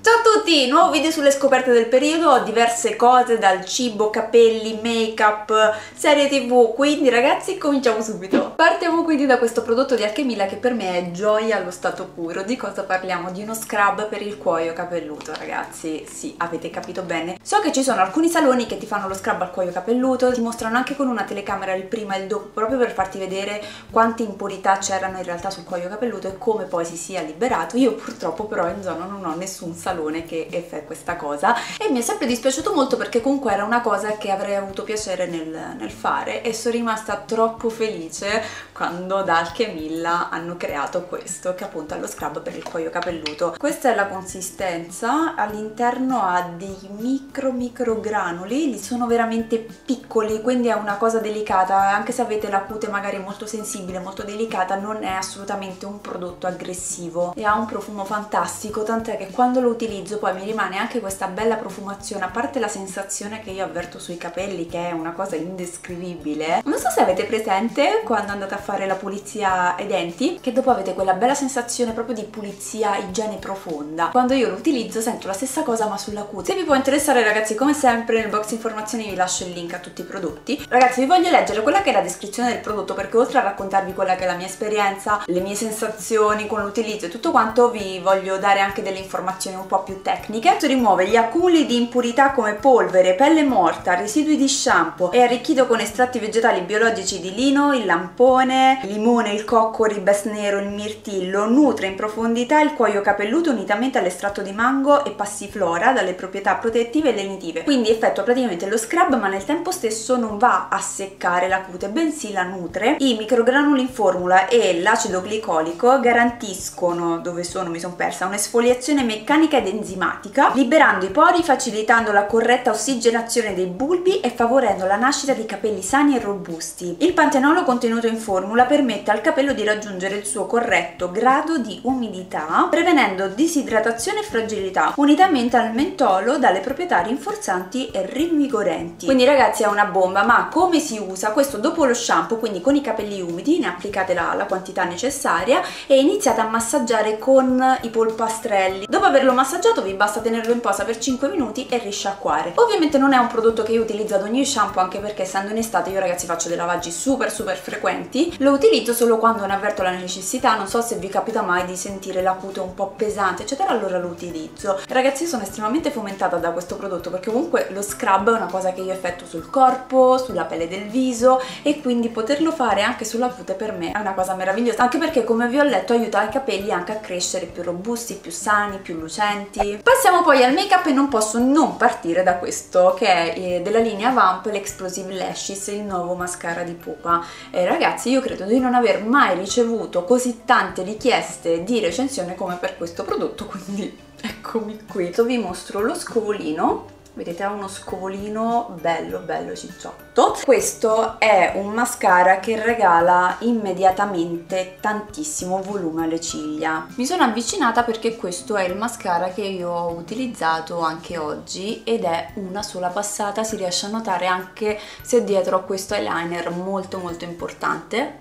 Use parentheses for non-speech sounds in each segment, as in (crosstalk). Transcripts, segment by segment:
Ciao a tutti, nuovo video sulle scoperte del periodo, ho diverse cose dal cibo, capelli, make up, serie tv, quindi ragazzi cominciamo subito. Partiamo quindi da questo prodotto di Alchemilla che per me è gioia allo stato puro. Di cosa parliamo? Di uno scrub per il cuoio capelluto ragazzi, sì avete capito bene. So che ci sono alcuni saloni che ti fanno lo scrub al cuoio capelluto, ti mostrano anche con una telecamera il prima e il dopo proprio per farti vedere quante impurità c'erano in realtà sul cuoio capelluto e come poi si sia liberato. Io purtroppo però in zona non ho nessun salone che fa questa cosa. E mi è sempre dispiaciuto molto perché comunque era una cosa che avrei avuto piacere nel, nel fare e sono rimasta troppo felice quando da Alchemilla hanno creato questo che appunto è lo scrub per il cuoio capelluto. Questa è la consistenza all'interno ha dei micro micro granuli li sono veramente piccoli quindi è una cosa delicata anche se avete la cute magari molto sensibile molto delicata non è assolutamente un prodotto aggressivo. E ha un profumo fantastico tant'è che quando lo utilizzo poi mi rimane anche questa bella profumazione a parte la sensazione che io avverto sui capelli che è una cosa indescrivibile. Non so se avete presente quando andate a fare la pulizia ai denti che dopo avete quella bella sensazione proprio di pulizia igiene profonda. Quando io lo utilizzo sento la stessa cosa ma sulla cute se vi può interessare ragazzi come sempre nel box informazioni vi lascio il link a tutti i prodotti. Ragazzi vi voglio leggere quella che è la descrizione del prodotto perché oltre a raccontarvi quella che è la mia esperienza le mie sensazioni con l'utilizzo e tutto quanto vi voglio dare anche delle informazioni un po' più tecniche. Rimuove gli accumuli di impurità come polvere, pelle morta, residui di shampoo, è arricchito con estratti vegetali biologici di lino, il lampone, il limone, il cocco, il ribes nero, il mirtillo, nutre in profondità il cuoio capelluto unitamente all'estratto di mango e passiflora dalle proprietà protettive e lenitive. Quindi effettua praticamente lo scrub ma nel tempo stesso non va a seccare la cute, bensì la nutre. I microgranuli in formula e l'acido glicolico garantiscono, dove sono mi sono persa, un'esfoliazione meccanica ed enzimatica, liberando i pori, facilitando la corretta ossigenazione dei bulbi e favorendo la nascita di capelli sani e robusti. Il pantenolo contenuto in formula permette al capello di raggiungere il suo corretto grado di umidità, prevenendo disidratazione e fragilità, unitamente al mentolo dalle proprietà rinforzanti e rinvigorenti. Quindi ragazzi è una bomba, ma come si usa? Questo dopo lo shampoo, quindi con i capelli umidi, ne applicate la, la quantità necessaria e iniziate a massaggiare con i polpastrelli. Dopo averlo massaggiato vi basta tenerlo in posa per 5 minuti e risciacquare. Ovviamente non è un prodotto che io utilizzo ad ogni shampoo anche perché essendo in estate io ragazzi faccio dei lavaggi super super frequenti, lo utilizzo solo quando ne avverto la necessità, non so se vi capita mai di sentire la cute un po' pesante eccetera, allora lo utilizzo. Ragazzi io sono estremamente fomentata da questo prodotto perché comunque lo scrub è una cosa che io effetto sul corpo, sulla pelle del viso e quindi poterlo fare anche sulla cute per me è una cosa meravigliosa, anche perché come vi ho letto aiuta i capelli anche a crescere più robusti, più sani, più lucenti. Passiamo poi al make up e non posso non partire da questo che è eh, della linea Vamp l'Explosive Lashes, il nuovo mascara di pupa. E ragazzi io credo di non aver mai ricevuto così tante richieste di recensione come per questo prodotto, (laughs) quindi eccomi qui. Vi mostro lo scovolino vedete ha uno scovolino bello bello cicciotto. Questo è un mascara che regala immediatamente tantissimo volume alle ciglia. Mi sono avvicinata perché questo è il mascara che io ho utilizzato anche oggi ed è una sola passata. Si riesce a notare anche se dietro a questo eyeliner molto molto importante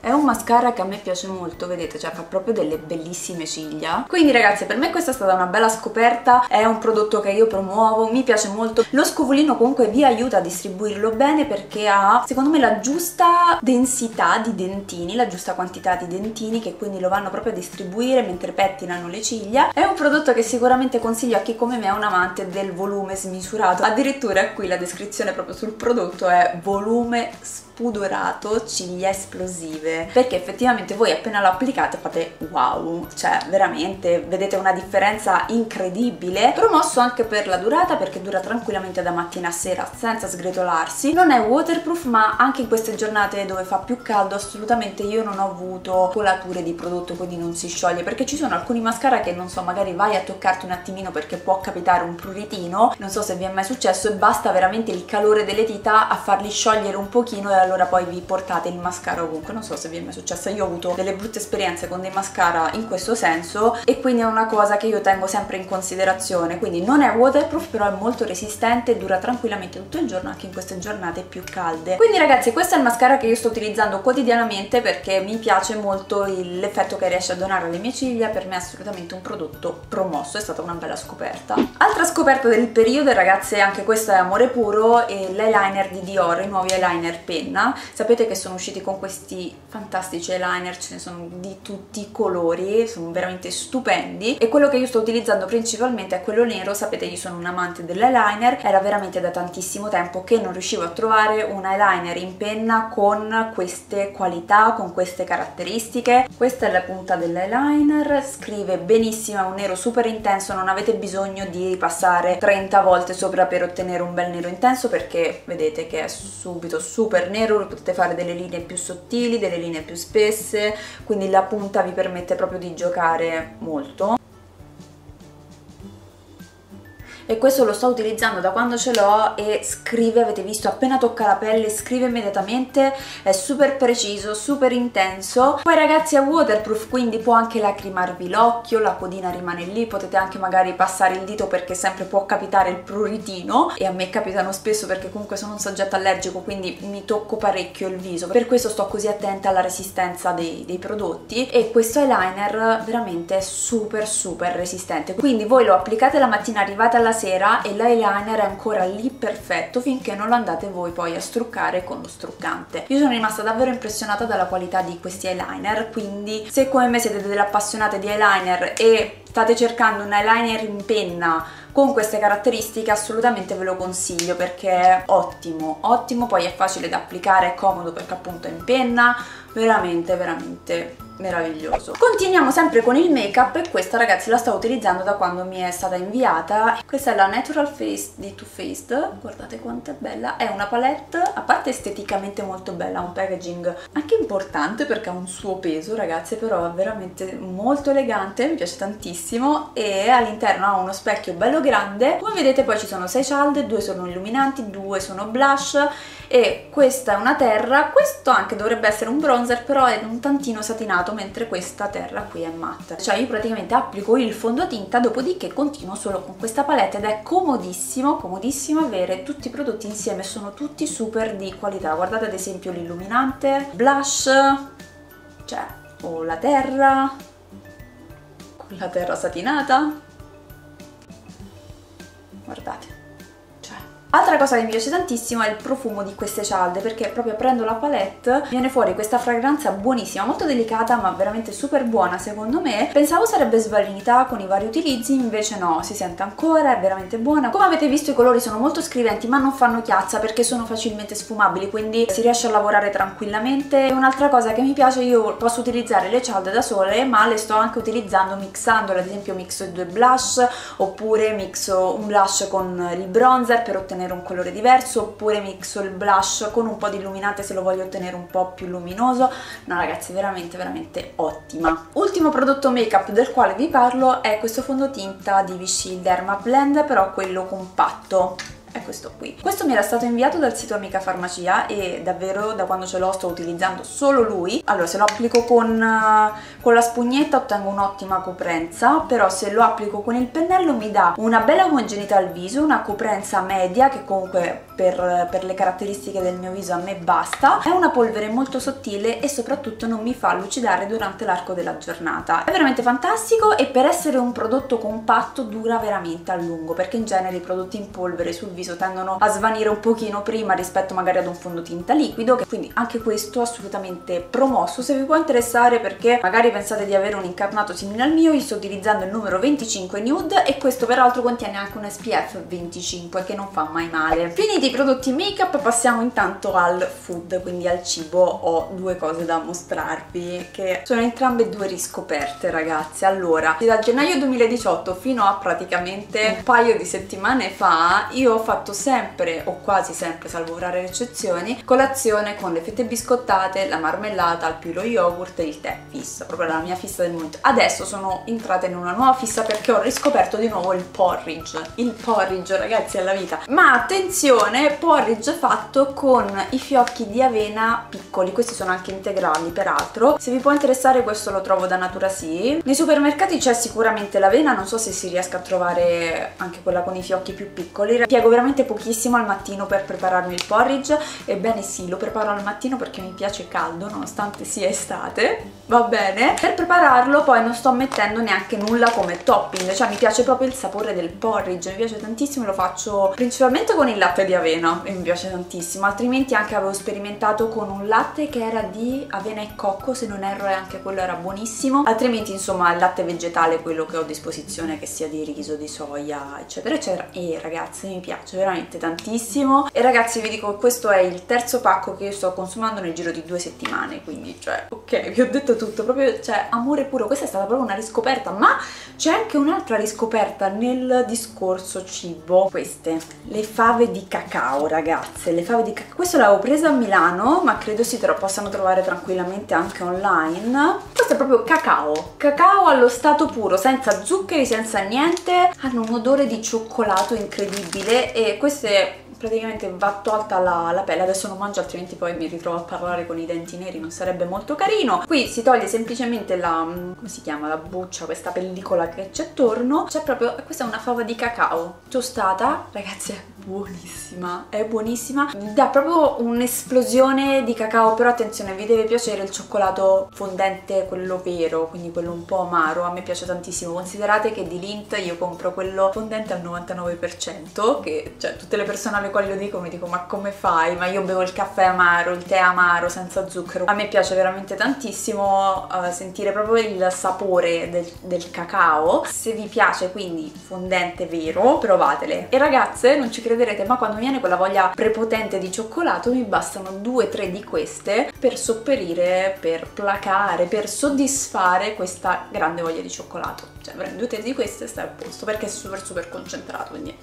è un mascara che a me piace molto, vedete, cioè fa proprio delle bellissime ciglia. Quindi ragazzi, per me questa è stata una bella scoperta, è un prodotto che io promuovo, mi piace molto. Lo scovolino comunque vi aiuta a distribuirlo bene perché ha, secondo me, la giusta densità di dentini, la giusta quantità di dentini che quindi lo vanno proprio a distribuire mentre pettinano le ciglia. È un prodotto che sicuramente consiglio a chi come me è un amante del volume smisurato. Addirittura qui la descrizione proprio sul prodotto è volume smisurato spudorato ciglia esplosive. Perché effettivamente voi appena lo applicate fate wow. Cioè veramente vedete una differenza incredibile. Promosso anche per la durata perché dura tranquillamente da mattina a sera senza sgretolarsi. Non è waterproof ma anche in queste giornate dove fa più caldo assolutamente io non ho avuto colature di prodotto quindi non si scioglie. Perché ci sono alcuni mascara che non so magari vai a toccarti un attimino perché può capitare un pruritino non so se vi è mai successo e basta veramente il calore delle dita a farli sciogliere un pochino e allora poi vi portate il mascara ovunque. Non so se vi è mai successo. Io ho avuto delle brutte esperienze con dei mascara in questo senso e quindi è una cosa che io tengo sempre in considerazione. Quindi non è waterproof però è molto resistente dura tranquillamente tutto il giorno anche in queste giornate più calde. Quindi ragazzi questo è il mascara che io sto utilizzando quotidianamente perché mi piace molto l'effetto che riesce a donare alle mie ciglia. Per me è assolutamente un prodotto promosso è stata una bella scoperta. Altra scoperta del periodo ragazze anche questo è amore puro l'eyeliner di Dior i nuovi eyeliner penna sapete che sono usciti con questi fantastici eyeliner ce ne sono di tutti i colori sono veramente stupendi. E quello che io sto utilizzando principalmente è quello nero sapete io sono un amante dell'eyeliner era veramente da tantissimo tempo che non riuscivo a trovare un eyeliner in penna con queste qualità con queste caratteristiche. Questa è la punta dell'eyeliner scrive benissimo è un nero super intenso non avete bisogno di ripassare 30 volte sopra per ottenere un bel nero intenso perché vedete che è subito super nero potete fare delle linee più sottili delle linee più spesse quindi la punta vi permette proprio di giocare molto e questo lo sto utilizzando da quando ce l'ho e scrive, avete visto, appena tocca la pelle scrive immediatamente, è super preciso, super intenso. Poi ragazzi è waterproof, quindi può anche lacrimarvi l'occhio, la codina rimane lì, potete anche magari passare il dito perché sempre può capitare il pruritino e a me capitano spesso perché comunque sono un soggetto allergico, quindi mi tocco parecchio il viso, per questo sto così attenta alla resistenza dei, dei prodotti. E questo eyeliner veramente è super super resistente, quindi voi lo applicate la mattina, arrivate alla sera e l'eyeliner è ancora lì perfetto finché non lo andate voi poi a struccare con lo struccante. Io sono rimasta davvero impressionata dalla qualità di questi eyeliner, quindi se come me siete delle appassionate di eyeliner e state cercando un eyeliner in penna con queste caratteristiche assolutamente ve lo consiglio perché è ottimo, ottimo, poi è facile da applicare, è comodo perché appunto è in penna, veramente veramente meraviglioso. Continuiamo sempre con il make up e questa ragazzi la sto utilizzando da quando mi è stata inviata. Questa è la Natural Face di Too Faced, guardate quanto è bella, è una palette a parte esteticamente molto bella, ha un packaging anche importante perché ha un suo peso ragazzi, però è veramente molto elegante, mi piace tantissimo e all'interno ha uno specchio bello grande, come vedete poi ci sono 6 cialde, 2 sono illuminanti, 2 sono blush e questa è una terra, questo anche dovrebbe essere un bronzer però è un tantino satinato mentre questa terra qui è matte cioè io praticamente applico il fondotinta dopodiché continuo solo con questa palette ed è comodissimo, comodissimo avere tutti i prodotti insieme, sono tutti super di qualità. Guardate ad esempio l'illuminante, blush cioè o la terra la terra satinata. Guardate Altra cosa che mi piace tantissimo è il profumo di queste cialde perché proprio aprendo la palette viene fuori questa fragranza buonissima, molto delicata ma veramente super buona secondo me. Pensavo sarebbe svalinita con i vari utilizzi, invece no, si sente ancora, è veramente buona. Come avete visto i colori sono molto scriventi ma non fanno chiazza perché sono facilmente sfumabili quindi si riesce a lavorare tranquillamente. Un'altra cosa che mi piace, io posso utilizzare le cialde da sole ma le sto anche utilizzando mixandole, ad esempio mixo due blush oppure mixo un blush con il bronzer per ottenere ottenere un colore diverso oppure mixo il blush con un po' di illuminante se lo voglio ottenere un po' più luminoso. No ragazzi veramente veramente ottima. Ultimo prodotto make up del quale vi parlo è questo fondotinta di Vichy Derma Blend però quello compatto è questo qui. Questo mi era stato inviato dal sito Amica Farmacia e davvero da quando ce l'ho sto utilizzando solo lui. Allora se lo applico con, uh, con la spugnetta ottengo un'ottima coprenza, però se lo applico con il pennello mi dà una bella omogeneità al viso, una coprenza media che comunque per, per le caratteristiche del mio viso a me basta. È una polvere molto sottile e soprattutto non mi fa lucidare durante l'arco della giornata. È veramente fantastico e per essere un prodotto compatto dura veramente a lungo perché in genere i prodotti in polvere sul viso viso tendono a svanire un pochino prima rispetto magari ad un fondotinta liquido quindi anche questo assolutamente promosso. Se vi può interessare perché magari pensate di avere un incarnato simile al mio io sto utilizzando il numero 25 nude e questo peraltro contiene anche un SPF 25 che non fa mai male. Finiti i prodotti make up passiamo intanto al food quindi al cibo. Ho due cose da mostrarvi che sono entrambe due riscoperte ragazzi. Allora da gennaio 2018 fino a praticamente un paio di settimane fa io ho fatto fatto sempre o quasi sempre, salvo rare eccezioni, colazione con le fette biscottate, la marmellata, il più lo yogurt e il tè, fissa, proprio la mia fissa del momento. Adesso sono entrata in una nuova fissa perché ho riscoperto di nuovo il porridge. Il porridge, ragazzi, è la vita. Ma attenzione, porridge fatto con i fiocchi di avena piccoli, questi sono anche integrali peraltro. Se vi può interessare questo lo trovo da Natura Sì. Nei supermercati c'è sicuramente l'avena, non so se si riesca a trovare anche quella con i fiocchi più piccoli. Piego veramente pochissimo al mattino per prepararmi il porridge, ebbene sì, lo preparo al mattino perché mi piace caldo nonostante sia estate, va bene? Per prepararlo poi non sto mettendo neanche nulla come topping, cioè mi piace proprio il sapore del porridge, mi piace tantissimo lo faccio principalmente con il latte di avena e mi piace tantissimo, altrimenti anche avevo sperimentato con un latte che era di avena e cocco, se non erro e anche quello era buonissimo, altrimenti insomma il latte vegetale, quello che ho a disposizione che sia di riso, di soia eccetera eccetera. E ragazzi mi piace veramente tantissimo. E ragazzi vi dico questo è il terzo pacco che io sto consumando nel giro di due settimane quindi cioè ok vi ho detto tutto proprio cioè amore puro. Questa è stata proprio una riscoperta ma c'è anche un'altra riscoperta nel discorso cibo. Queste le fave di cacao ragazze le fave di cacao questo l'avevo presa a Milano ma credo si tro possano trovare tranquillamente anche online. Questo è proprio cacao. Cacao allo stato puro senza zuccheri senza niente. Hanno un odore di cioccolato incredibile e queste praticamente va tolta la, la, pelle, adesso non mangio altrimenti poi mi ritrovo a parlare con i denti neri, non sarebbe molto carino. Qui si toglie semplicemente la, come si chiama, la buccia, questa pellicola che c'è attorno, c'è proprio, questa è una fava di cacao tostata, ragazzi buonissima, è buonissima, dà proprio un'esplosione di cacao, però attenzione vi deve piacere il cioccolato fondente, quello vero, quindi quello un po' amaro, a me piace tantissimo, considerate che di Lint io compro quello fondente al 99%, che cioè tutte le persone alle quali lo dico mi dico ma come fai? Ma io bevo il caffè amaro, il tè amaro senza zucchero, a me piace veramente tantissimo uh, sentire proprio il sapore del, del cacao, se vi piace quindi fondente vero provatele. E ragazze non ci credete crederete ma quando viene quella voglia prepotente di cioccolato mi bastano due o tre di queste per sopperire, per placare, per soddisfare questa grande voglia di cioccolato cioè due o tre di queste stai a posto perché è super super concentrato quindi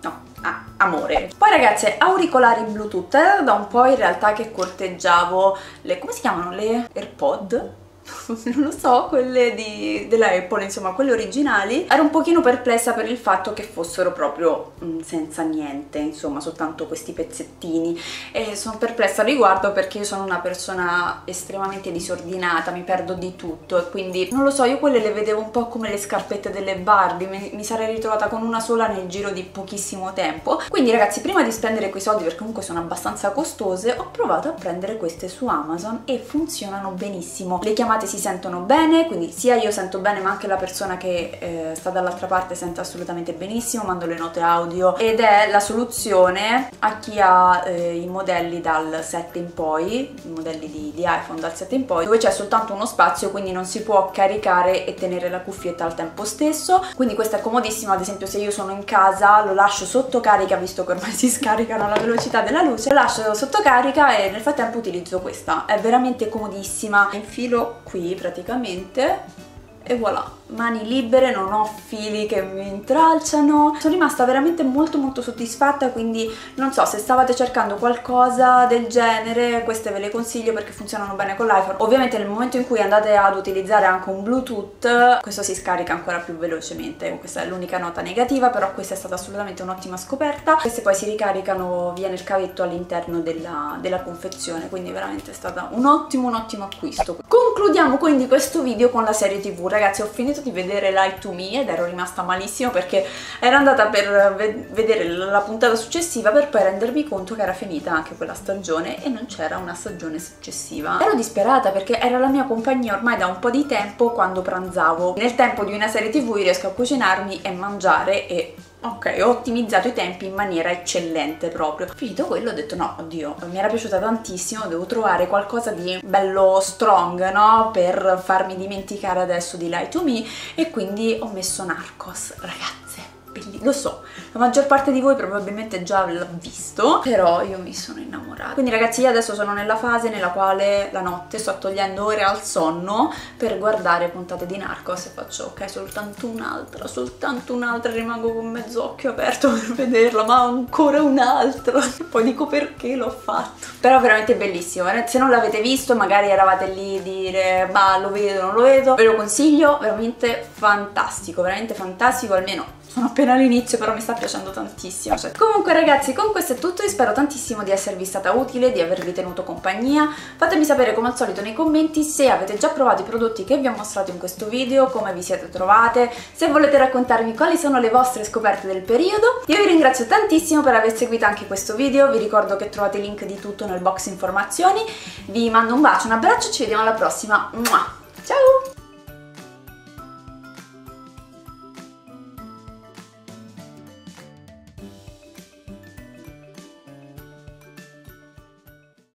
no, ah, amore. Poi ragazze, auricolari bluetooth, era da un po' in realtà che corteggiavo le, come si chiamano, le AirPod? (laughs) non lo so, quelle di, della Apple, insomma, quelle originali, ero un pochino perplessa per il fatto che fossero proprio mh, mm, senza niente, insomma, soltanto questi pezzettini. E sono perplessa al riguardo perché io sono una persona estremamente disordinata, mi perdo di tutto e quindi, non lo so, io quelle le vedevo un po' come le scarpette delle Barbie, mi, mi sarei ritrovata con una sola nel giro di pochissimo tempo, quindi ragazzi, prima di spendere quei soldi, perché comunque sono abbastanza costose, ho provato a prendere queste su Amazon e funzionano benissimo. Le chiamate si sentono bene, quindi sia io sento bene ma anche la persona che eh, sta dall'altra parte sente assolutamente benissimo, mando le note audio. Ed è la soluzione a chi ha eh, i modelli dal 7 in poi, i modelli di, di iPhone dal 7 in poi, dove c'è soltanto uno spazio quindi non si può caricare e tenere la cuffietta al tempo stesso, quindi questa è comodissima, ad esempio se io sono in casa lo lascio sotto carica visto che ormai (laughs) si scaricano alla velocità della luce, lo lascio sotto carica e nel frattempo utilizzo questa, è veramente comodissima, infilo qui praticamente e voilà. Mani libere, non ho fili che mi intralciano. Sono rimasta veramente molto molto soddisfatta quindi non so se stavate cercando qualcosa del genere queste ve le consiglio perché funzionano bene con l'iPhone. Ovviamente nel momento in cui andate ad utilizzare anche un bluetooth questo si scarica ancora più velocemente. Questa è l'unica nota negativa però questa è stata assolutamente un'ottima scoperta. Queste poi si ricaricano via nel cavetto all'interno della, della confezione quindi veramente è stato un ottimo un ottimo acquisto concludiamo quindi questo video con la serie tv ragazzi ho finito di vedere Light to Me ed ero rimasta malissimo perché ero andata per vedere la puntata successiva per poi rendermi conto che era finita anche quella stagione e non c'era una stagione successiva. Ero disperata perché era la mia compagnia ormai da un po' di tempo quando pranzavo. Nel tempo di una serie tv riesco a cucinarmi e mangiare e Ok, ho ottimizzato i tempi in maniera eccellente proprio. Finito quello ho detto no, oddio, mi era piaciuta tantissimo, devo trovare qualcosa di bello strong, no? Per farmi dimenticare adesso di Lie to Me e quindi ho messo Narcos, ragazze bellissimo, lo so, la maggior parte di voi probabilmente già l'ha visto, però io mi sono innamorata. Quindi ragazzi io adesso sono nella fase nella quale la notte sto togliendo ore al sonno per guardare puntate di Narcos e faccio ok soltanto un'altra, soltanto un'altra, rimango con mezzo occhio aperto (laughs) per vederla, ma ancora un'altra. (laughs) Poi dico perché l'ho fatto. Però veramente bellissimo, se non l'avete visto magari eravate lì a dire ma lo vedo, non lo vedo, ve lo consiglio, veramente fantastico, veramente fantastico, almeno sono appena all'inizio però mi sta piacendo tantissimo. Cioè. comunque ragazzi con questo è tutto. Io spero tantissimo di esservi stata utile di avervi tenuto compagnia. Fatemi sapere come al solito nei commenti se avete già provato i prodotti che vi ho mostrato in questo video come vi siete trovate se volete raccontarmi quali sono le vostre scoperte del periodo. Io vi ringrazio tantissimo per aver seguito anche questo video. Vi ricordo che trovate il link di tutto nel box informazioni. Vi mando un bacio un abbraccio ci vediamo alla prossima. Ciao